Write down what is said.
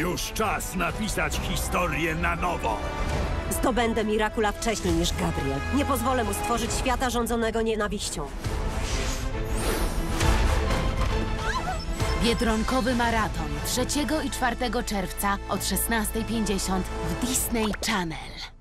Już czas napisać historię na nowo. Zdobędę Mirakula wcześniej niż Gabriel. Nie pozwolę mu stworzyć świata rządzonego nienawiścią. Biedronkowy maraton 3 i 4 czerwca od 16.50 w Disney Channel.